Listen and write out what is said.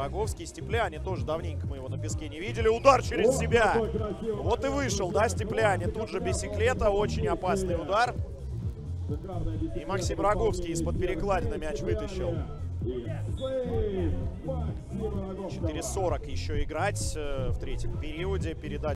Роговский. Степляне тоже давненько мы его на песке не видели. Удар через себя. Вот и вышел, да, Степляне. Тут же бисеклета. Очень опасный удар. И Максим Роговский из-под перекладины мяч вытащил. 4.40 еще играть э, в третьем периоде. передать.